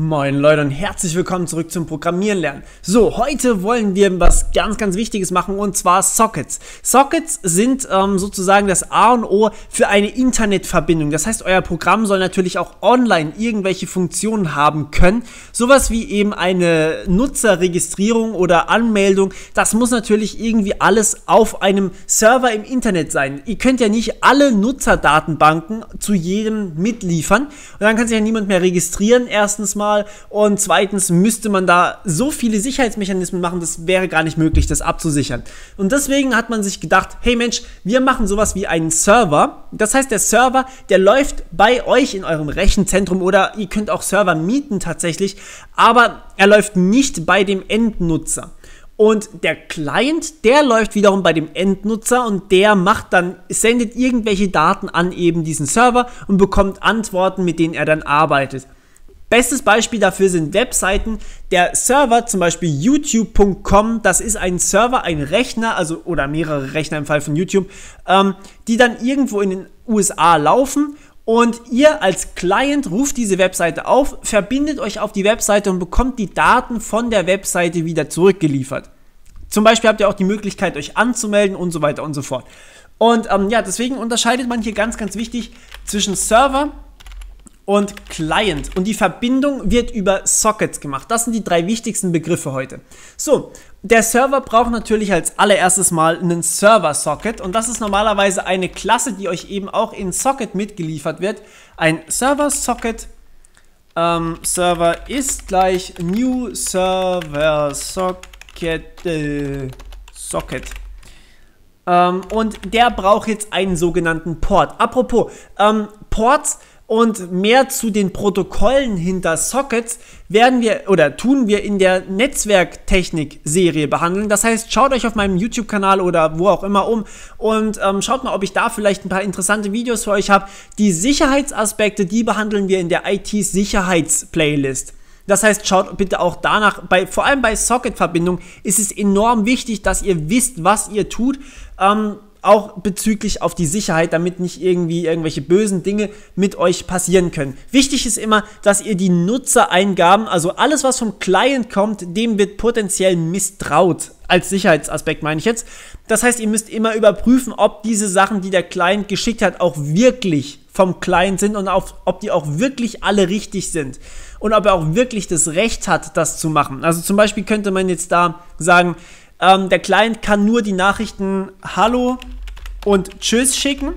Moin Leute und herzlich willkommen zurück zum Programmieren lernen. So, heute wollen wir was ganz, ganz Wichtiges machen und zwar Sockets. Sockets sind ähm, sozusagen das A und O für eine Internetverbindung. Das heißt, euer Programm soll natürlich auch online irgendwelche Funktionen haben können. Sowas wie eben eine Nutzerregistrierung oder Anmeldung. Das muss natürlich irgendwie alles auf einem Server im Internet sein. Ihr könnt ja nicht alle Nutzerdatenbanken zu jedem mitliefern und dann kann sich ja niemand mehr registrieren. Erstens mal mal. Und zweitens müsste man da so viele Sicherheitsmechanismen machen, das wäre gar nicht möglich, das abzusichern. Und deswegen hat man sich gedacht, hey Mensch, wir machen sowas wie einen Server. Das heißt, der Server, der läuft bei euch in eurem Rechenzentrum oder ihr könnt auch Server mieten tatsächlich, aber er läuft nicht bei dem Endnutzer. Und der Client, der läuft wiederum bei dem Endnutzer und der macht dann, sendet irgendwelche Daten an eben diesen Server und bekommt Antworten, mit denen er dann arbeitet. Bestes Beispiel dafür sind Webseiten. Der Server, zum Beispiel youtube.com, das ist ein Server, ein Rechner, also oder mehrere Rechner im Fall von YouTube, ähm, die dann irgendwo in den USA laufen und ihr als Client ruft diese Webseite auf, verbindet euch auf die Webseite und bekommt die Daten von der Webseite wieder zurückgeliefert. Zum Beispiel habt ihr auch die Möglichkeit, euch anzumelden und so weiter und so fort. Und ähm, ja, deswegen unterscheidet man hier ganz, ganz wichtig zwischen Server und Client. Und die Verbindung wird über Sockets gemacht. Das sind die drei wichtigsten Begriffe heute. So, der Server braucht natürlich als allererstes mal einen Server-Socket. Und das ist normalerweise eine Klasse, die euch eben auch in Socket mitgeliefert wird. Ein Server-Socket. Ähm, Server ist gleich New Server Socket. Äh, Socket. Ähm, und der braucht jetzt einen sogenannten Port. Apropos, ähm, Ports und mehr zu den Protokollen hinter Sockets werden wir oder tun wir in der Netzwerktechnik-Serie behandeln. Das heißt, schaut euch auf meinem YouTube-Kanal oder wo auch immer um und ähm, schaut mal, ob ich da vielleicht ein paar interessante Videos für euch habe. Die Sicherheitsaspekte, die behandeln wir in der IT-Sicherheits-Playlist. Das heißt, schaut bitte auch danach, bei, vor allem bei Socket-Verbindung ist es enorm wichtig, dass ihr wisst, was ihr tut. Ähm, auch bezüglich auf die Sicherheit, damit nicht irgendwie irgendwelche bösen Dinge mit euch passieren können. Wichtig ist immer, dass ihr die Nutzereingaben, also alles, was vom Client kommt, dem wird potenziell misstraut. Als Sicherheitsaspekt meine ich jetzt. Das heißt, ihr müsst immer überprüfen, ob diese Sachen, die der Client geschickt hat, auch wirklich vom Client sind und auf, ob die auch wirklich alle richtig sind. Und ob er auch wirklich das Recht hat, das zu machen. Also zum Beispiel könnte man jetzt da sagen, ähm, der Client kann nur die Nachrichten Hallo und Tschüss schicken.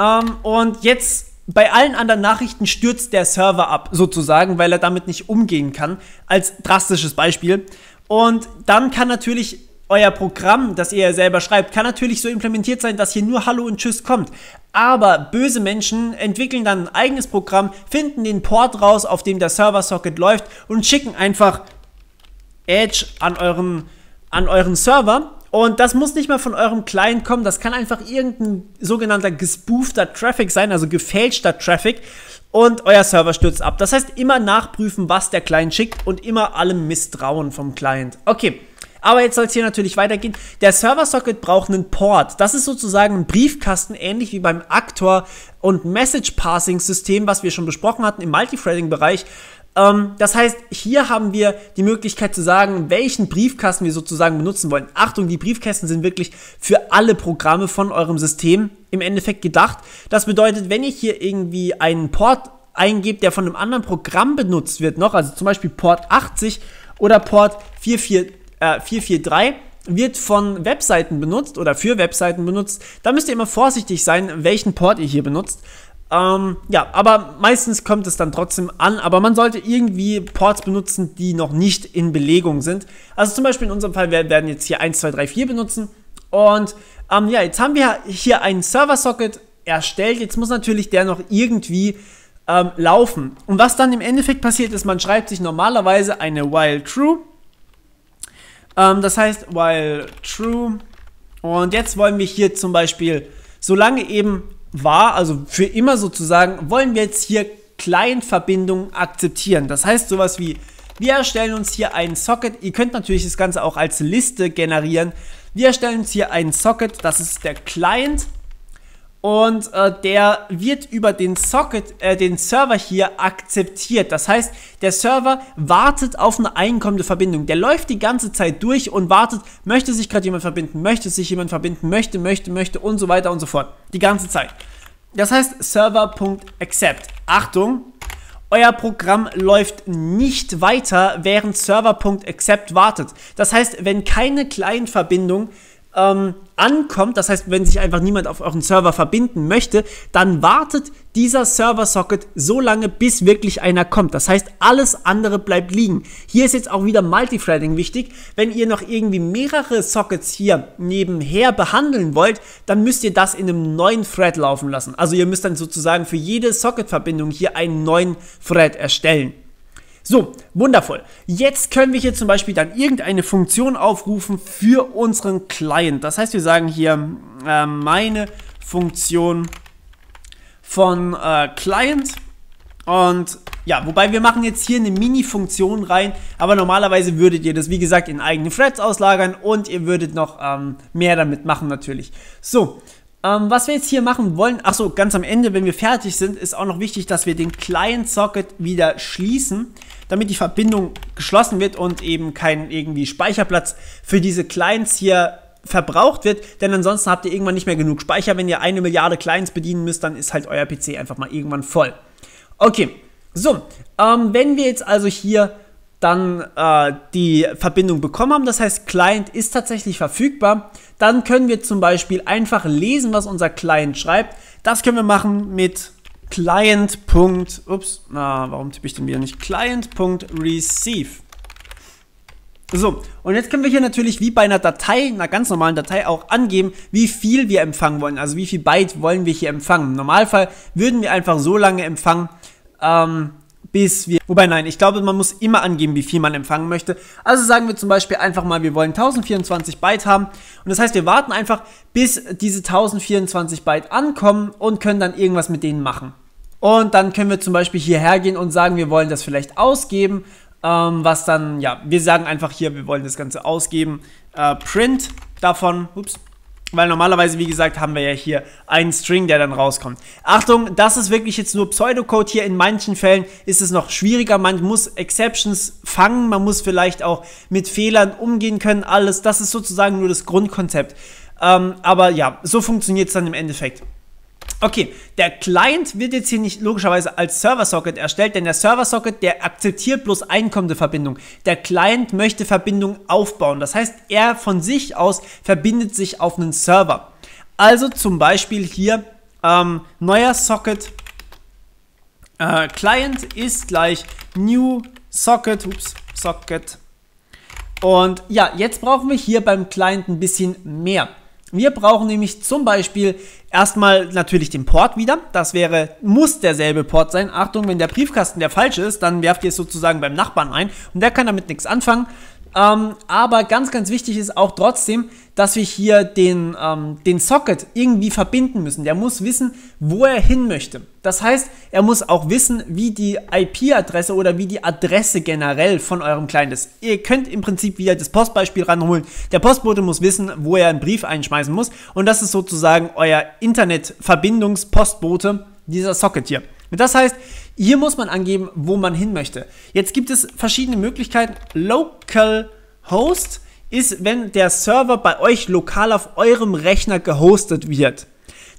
Ähm, und jetzt bei allen anderen Nachrichten stürzt der Server ab, sozusagen, weil er damit nicht umgehen kann. Als drastisches Beispiel. Und dann kann natürlich euer Programm, das ihr selber schreibt, kann natürlich so implementiert sein, dass hier nur Hallo und Tschüss kommt. Aber böse Menschen entwickeln dann ein eigenes Programm, finden den Port raus, auf dem der Server-Socket läuft und schicken einfach Edge an euren, an euren Server. Und das muss nicht mal von eurem Client kommen, das kann einfach irgendein sogenannter gespoofter Traffic sein, also gefälschter Traffic. Und euer Server stürzt ab. Das heißt, immer nachprüfen, was der Client schickt und immer allem misstrauen vom Client. Okay, aber jetzt soll es hier natürlich weitergehen. Der Server-Socket braucht einen Port. Das ist sozusagen ein Briefkasten, ähnlich wie beim Actor- und Message-Passing-System, was wir schon besprochen hatten im Multithreading-Bereich. Ähm, das heißt, hier haben wir die Möglichkeit zu sagen, welchen Briefkasten wir sozusagen benutzen wollen. Achtung, die Briefkästen sind wirklich für alle Programme von eurem System im Endeffekt gedacht. Das bedeutet, wenn ich hier irgendwie einen Port eingebe, der von einem anderen Programm benutzt wird noch, also zum Beispiel Port 80 oder Port 44, äh, 443, wird von Webseiten benutzt oder für Webseiten benutzt, da müsst ihr immer vorsichtig sein, welchen Port ihr hier benutzt. Ähm, ja, aber meistens kommt es dann trotzdem an, aber man sollte irgendwie Ports benutzen, die noch nicht in Belegung sind. Also zum Beispiel in unserem Fall wir werden jetzt hier 1, 2, 3, 4 benutzen. Und ähm, ja, jetzt haben wir hier einen Server-Socket erstellt. Jetzt muss natürlich der noch irgendwie ähm, laufen. Und was dann im Endeffekt passiert ist, man schreibt sich normalerweise eine while true. Ähm, das heißt while true. Und jetzt wollen wir hier zum Beispiel, solange eben war, also für immer sozusagen, wollen wir jetzt hier Client-Verbindungen akzeptieren. Das heißt sowas wie, wir erstellen uns hier einen Socket. Ihr könnt natürlich das Ganze auch als Liste generieren. Wir erstellen uns hier einen Socket, das ist der Client. Und äh, der wird über den Socket, äh, den Server hier akzeptiert. Das heißt, der Server wartet auf eine einkommende Verbindung. Der läuft die ganze Zeit durch und wartet, möchte sich gerade jemand verbinden, möchte sich jemand verbinden, möchte, möchte, möchte und so weiter und so fort. Die ganze Zeit. Das heißt Server.accept. Achtung, euer Programm läuft nicht weiter, während Server.accept wartet. Das heißt, wenn keine Client-Verbindung ähm, ankommt, das heißt, wenn sich einfach niemand auf euren Server verbinden möchte, dann wartet dieser Server-Socket so lange, bis wirklich einer kommt. Das heißt, alles andere bleibt liegen. Hier ist jetzt auch wieder Multithreading wichtig. Wenn ihr noch irgendwie mehrere Sockets hier nebenher behandeln wollt, dann müsst ihr das in einem neuen Thread laufen lassen. Also ihr müsst dann sozusagen für jede Socket-Verbindung hier einen neuen Thread erstellen. So, wundervoll. Jetzt können wir hier zum Beispiel dann irgendeine Funktion aufrufen für unseren Client. Das heißt, wir sagen hier äh, meine Funktion von äh, Client und ja, wobei wir machen jetzt hier eine Mini-Funktion rein, aber normalerweise würdet ihr das, wie gesagt, in eigene Threads auslagern und ihr würdet noch ähm, mehr damit machen natürlich. So, ähm, was wir jetzt hier machen wollen, achso, ganz am Ende, wenn wir fertig sind, ist auch noch wichtig, dass wir den Client-Socket wieder schließen damit die Verbindung geschlossen wird und eben kein irgendwie Speicherplatz für diese Clients hier verbraucht wird, denn ansonsten habt ihr irgendwann nicht mehr genug Speicher. Wenn ihr eine Milliarde Clients bedienen müsst, dann ist halt euer PC einfach mal irgendwann voll. Okay, so, ähm, wenn wir jetzt also hier dann äh, die Verbindung bekommen haben, das heißt Client ist tatsächlich verfügbar, dann können wir zum Beispiel einfach lesen, was unser Client schreibt. Das können wir machen mit Client. Ups, na, warum tippe ich denn wieder nicht? Client.receive. So, und jetzt können wir hier natürlich wie bei einer Datei, einer ganz normalen Datei auch angeben, wie viel wir empfangen wollen. Also wie viel Byte wollen wir hier empfangen. Im Normalfall würden wir einfach so lange empfangen, ähm, bis wir, wobei nein, ich glaube, man muss immer angeben, wie viel man empfangen möchte. Also sagen wir zum Beispiel einfach mal, wir wollen 1024 Byte haben. Und das heißt, wir warten einfach, bis diese 1024 Byte ankommen und können dann irgendwas mit denen machen. Und dann können wir zum Beispiel hierher gehen und sagen, wir wollen das vielleicht ausgeben. Ähm, was dann, ja, wir sagen einfach hier, wir wollen das Ganze ausgeben. Äh, print davon, ups, weil normalerweise, wie gesagt, haben wir ja hier einen String, der dann rauskommt. Achtung, das ist wirklich jetzt nur Pseudocode hier. In manchen Fällen ist es noch schwieriger. Man muss Exceptions fangen, man muss vielleicht auch mit Fehlern umgehen können, alles. Das ist sozusagen nur das Grundkonzept. Ähm, aber ja, so funktioniert es dann im Endeffekt. Okay, der Client wird jetzt hier nicht logischerweise als Server-Socket erstellt, denn der Server-Socket, der akzeptiert bloß einkommende Verbindung. Der Client möchte Verbindung aufbauen. Das heißt, er von sich aus verbindet sich auf einen Server. Also zum Beispiel hier ähm, neuer Socket äh, Client ist gleich New Socket, ups, Socket. Und ja, jetzt brauchen wir hier beim Client ein bisschen mehr. Wir brauchen nämlich zum Beispiel erstmal natürlich den Port wieder. Das wäre, muss derselbe Port sein. Achtung, wenn der Briefkasten der falsche ist, dann werft ihr es sozusagen beim Nachbarn ein und der kann damit nichts anfangen. Ähm, aber ganz, ganz wichtig ist auch trotzdem, dass wir hier den, ähm, den Socket irgendwie verbinden müssen. Der muss wissen, wo er hin möchte. Das heißt, er muss auch wissen, wie die IP-Adresse oder wie die Adresse generell von eurem Client ist. Ihr könnt im Prinzip wieder das Postbeispiel ranholen. Der Postbote muss wissen, wo er einen Brief einschmeißen muss. Und das ist sozusagen euer Internetverbindungspostbote, dieser Socket hier. Das heißt, hier muss man angeben, wo man hin möchte. Jetzt gibt es verschiedene Möglichkeiten. Local Host ist, wenn der Server bei euch lokal auf eurem Rechner gehostet wird.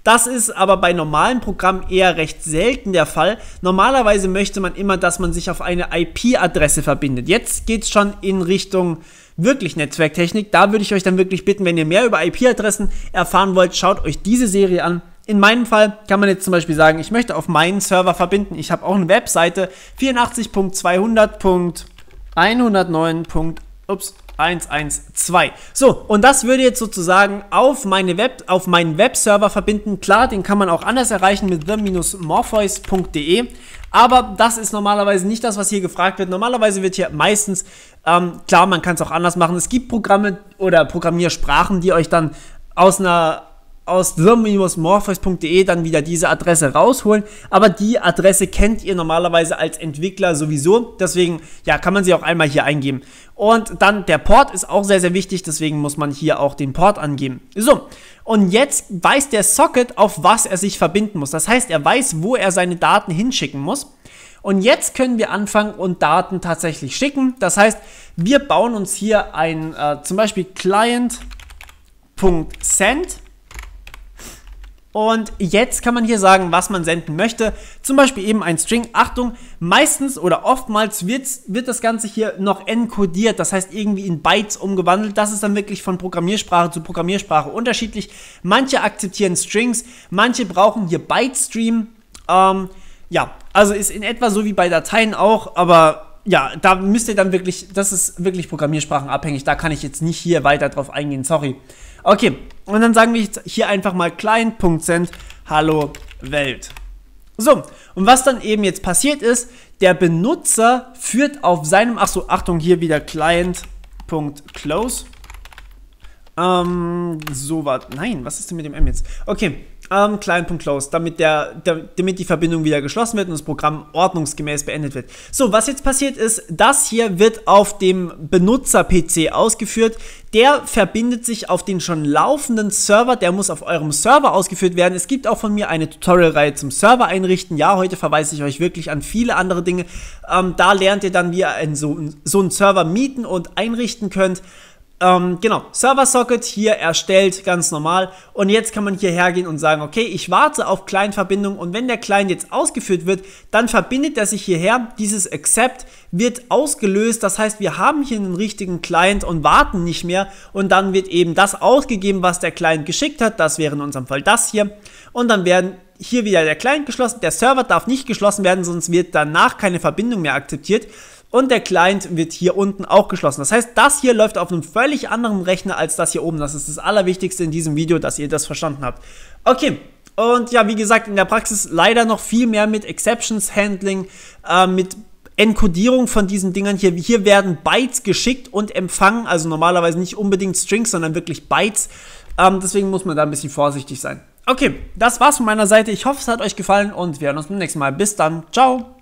Das ist aber bei normalen Programmen eher recht selten der Fall. Normalerweise möchte man immer, dass man sich auf eine IP-Adresse verbindet. Jetzt geht es schon in Richtung wirklich Netzwerktechnik. Da würde ich euch dann wirklich bitten, wenn ihr mehr über IP-Adressen erfahren wollt, schaut euch diese Serie an. In meinem Fall kann man jetzt zum Beispiel sagen, ich möchte auf meinen Server verbinden. Ich habe auch eine Webseite 84.200.109.112. So, und das würde jetzt sozusagen auf, meine Web, auf meinen Webserver verbinden. Klar, den kann man auch anders erreichen mit the-morpheus.de. Aber das ist normalerweise nicht das, was hier gefragt wird. Normalerweise wird hier meistens, ähm, klar, man kann es auch anders machen. Es gibt Programme oder Programmiersprachen, die euch dann aus einer aus the-morpheus.de dann wieder diese Adresse rausholen, aber die Adresse kennt ihr normalerweise als Entwickler sowieso, deswegen ja, kann man sie auch einmal hier eingeben. Und dann der Port ist auch sehr, sehr wichtig, deswegen muss man hier auch den Port angeben. So, und jetzt weiß der Socket, auf was er sich verbinden muss. Das heißt, er weiß, wo er seine Daten hinschicken muss. Und jetzt können wir anfangen und Daten tatsächlich schicken. Das heißt, wir bauen uns hier ein äh, zum Beispiel Client.send und jetzt kann man hier sagen, was man senden möchte. Zum Beispiel eben ein String. Achtung, meistens oder oftmals wird, das Ganze hier noch encodiert, das heißt irgendwie in Bytes umgewandelt. Das ist dann wirklich von Programmiersprache zu Programmiersprache unterschiedlich. Manche akzeptieren Strings, manche brauchen hier Bytestream. Ähm, ja, also ist in etwa so wie bei Dateien auch, aber ja, da müsst ihr dann wirklich, das ist wirklich programmiersprachenabhängig, da kann ich jetzt nicht hier weiter drauf eingehen, sorry. Okay, und dann sagen wir jetzt hier einfach mal client.send Hallo Welt. So, und was dann eben jetzt passiert ist, der Benutzer führt auf seinem, ach so, Achtung, hier wieder client.close. Ähm, so war, nein, was ist denn mit dem M jetzt? Okay, ähm, Client.close, damit, der, der, damit die Verbindung wieder geschlossen wird und das Programm ordnungsgemäß beendet wird. So, was jetzt passiert ist, das hier wird auf dem Benutzer-PC ausgeführt. Der verbindet sich auf den schon laufenden Server, der muss auf eurem Server ausgeführt werden. Es gibt auch von mir eine Tutorial-Reihe zum Server einrichten. Ja, heute verweise ich euch wirklich an viele andere Dinge. Ähm, da lernt ihr dann, wie ihr einen, so, so einen Server mieten und einrichten könnt. Ähm, genau, Server-Socket hier erstellt, ganz normal. Und jetzt kann man hier hergehen und sagen, okay, ich warte auf Client-Verbindung und wenn der Client jetzt ausgeführt wird, dann verbindet er sich hierher. Dieses Accept wird ausgelöst, das heißt, wir haben hier einen richtigen Client und warten nicht mehr. Und dann wird eben das ausgegeben, was der Client geschickt hat. Das wäre in unserem Fall das hier. Und dann werden hier wieder der Client geschlossen. Der Server darf nicht geschlossen werden, sonst wird danach keine Verbindung mehr akzeptiert und der Client wird hier unten auch geschlossen. Das heißt, das hier läuft auf einem völlig anderen Rechner als das hier oben. Das ist das Allerwichtigste in diesem Video, dass ihr das verstanden habt. Okay, und ja, wie gesagt, in der Praxis leider noch viel mehr mit Exceptions Handling, äh, mit Enkodierung von diesen Dingern hier. Hier werden Bytes geschickt und empfangen, also normalerweise nicht unbedingt Strings, sondern wirklich Bytes. Ähm, deswegen muss man da ein bisschen vorsichtig sein. Okay, das war's von meiner Seite. Ich hoffe, es hat euch gefallen und wir hören uns beim nächsten Mal. Bis dann. Ciao.